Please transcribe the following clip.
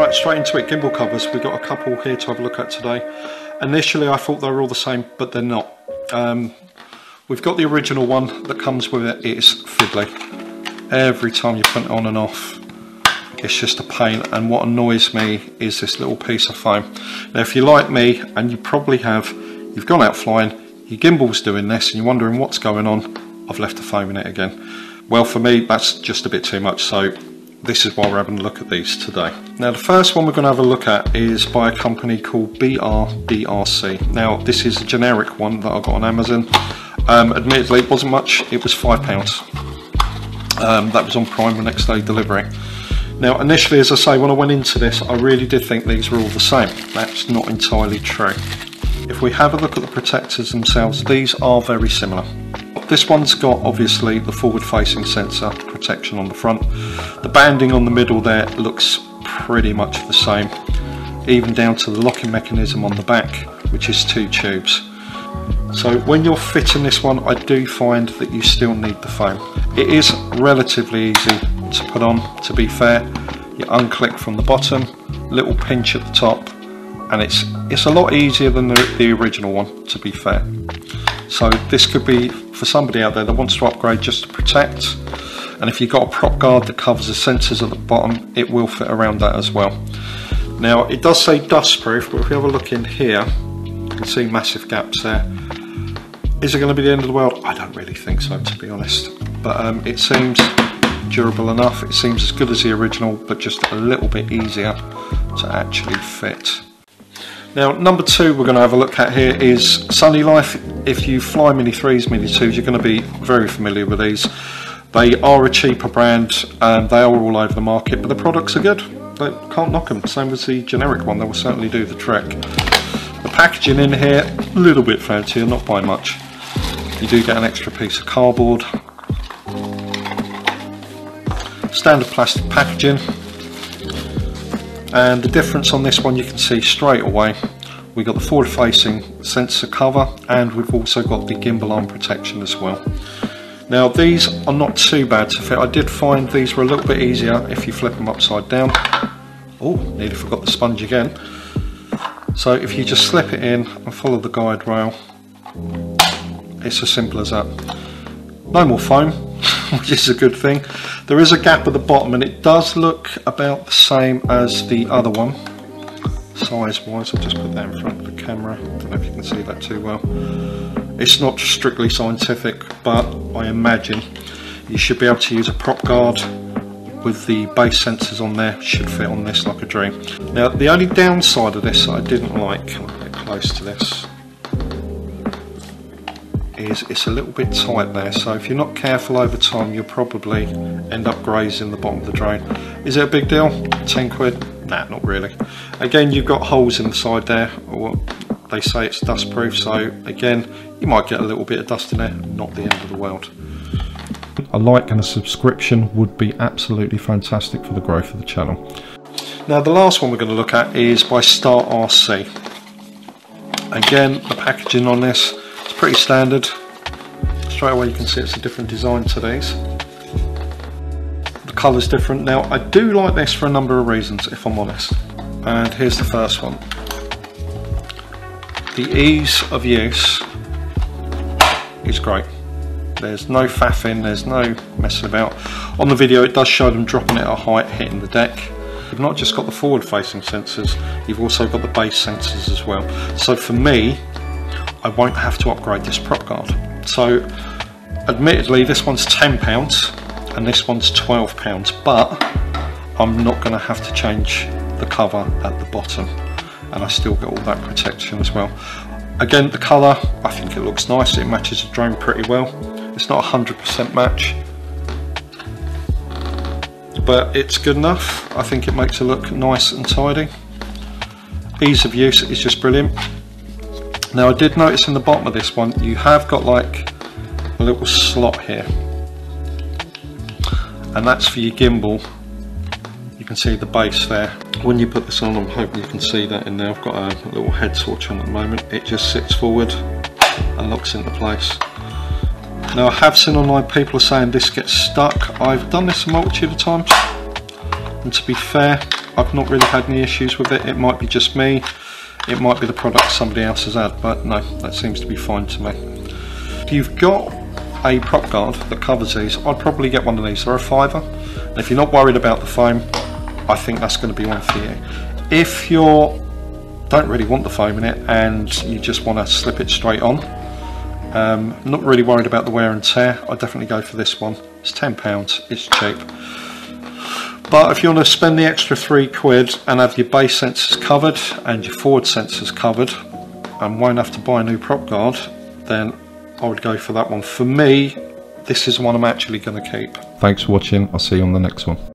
Right, straight into it, gimbal covers. We've got a couple here to have a look at today. Initially I thought they were all the same, but they're not. Um, we've got the original one that comes with it, it's fiddly. Every time you put it on and off, it's just a pain and what annoys me is this little piece of foam. Now if you're like me, and you probably have, you've gone out flying, your gimbal's doing this and you're wondering what's going on, I've left the foam in it again. Well for me that's just a bit too much so this is why we're having a look at these today. Now the first one we're going to have a look at is by a company called BRBDC. Now this is a generic one that I got on Amazon. Um, admittedly it wasn't much, it was £5. Um, that was on Prime the next day delivery. Now initially as I say when I went into this I really did think these were all the same. That's not entirely true. If we have a look at the protectors themselves these are very similar. This one's got obviously the forward facing sensor protection on the front. The banding on the middle there looks pretty much the same, even down to the locking mechanism on the back, which is two tubes. So when you're fitting this one, I do find that you still need the foam. It is relatively easy to put on, to be fair. You unclick from the bottom, little pinch at the top, and it's it's a lot easier than the, the original one, to be fair. So this could be for somebody out there that wants to upgrade just to protect. And if you've got a prop guard that covers the sensors at the bottom, it will fit around that as well. Now it does say dust proof, but if we have a look in here, you can see massive gaps there. Is it going to be the end of the world? I don't really think so, to be honest. But um, it seems durable enough. It seems as good as the original, but just a little bit easier to actually fit. Now number two we're going to have a look at here is SunnyLife. If you fly Mini 3s, Mini 2s you're going to be very familiar with these. They are a cheaper brand and they are all over the market but the products are good. They can't knock them. Same as the generic one, they will certainly do the trick. The packaging in here, a little bit fancier, not by much. You do get an extra piece of cardboard. Standard plastic packaging and the difference on this one you can see straight away we've got the forward facing sensor cover and we've also got the gimbal arm protection as well. Now these are not too bad to fit. I did find these were a little bit easier if you flip them upside down. Oh nearly forgot the sponge again. So if you just slip it in and follow the guide rail it's as simple as that. No more foam which is a good thing. There is a gap at the bottom and it does look about the same as the other one size wise. I'll just put that in front of the camera. I don't know if you can see that too well. It's not strictly scientific but I imagine you should be able to use a prop guard with the base sensors on there should fit on this like a dream. Now the only downside of this I didn't like, I'll get close to this, is it's a little bit tight there so if you're not careful over time you'll probably end up grazing the bottom of the drain. Is it a big deal? 10 quid? Nah, not really. Again, you've got holes in the side there, or they say it's dust proof, so again, you might get a little bit of dust in there, not the end of the world. A like and a subscription would be absolutely fantastic for the growth of the channel. Now the last one we're going to look at is by STARTRC. Again, the packaging on this pretty standard. Straight away you can see it's a different design to these. The colour's different. Now I do like this for a number of reasons if I'm honest. And here's the first one. The ease of use is great. There's no faffing, there's no messing about. On the video it does show them dropping it at a height, hitting the deck. You've not just got the forward facing sensors, you've also got the base sensors as well. So for me, I won't have to upgrade this prop guard. So admittedly this one's £10 and this one's £12 but I'm not going to have to change the cover at the bottom and I still get all that protection as well. Again the colour, I think it looks nice, it matches the drone pretty well. It's not a 100% match but it's good enough. I think it makes it look nice and tidy. Ease of use is just brilliant. Now I did notice in the bottom of this one you have got like a little slot here. And that's for your gimbal. You can see the base there. When you put this on I'm hoping you can see that in there. I've got a little head torch on at the moment. It just sits forward and locks into place. Now I have seen online people are saying this gets stuck. I've done this a multitude of times. And to be fair I've not really had any issues with it. It might be just me. It might be the product somebody else has had, but no, that seems to be fine to me. If you've got a prop guard that covers these, I'd probably get one of these. They're a fiver. And if you're not worried about the foam, I think that's going to be one for you. If you don't really want the foam in it and you just want to slip it straight on, um, not really worried about the wear and tear, I'd definitely go for this one. It's £10, it's cheap. But if you want to spend the extra three quid and have your base sensors covered and your forward sensors covered and won't have to buy a new prop guard, then I would go for that one. For me, this is one I'm actually going to keep. Thanks for watching. I'll see you on the next one.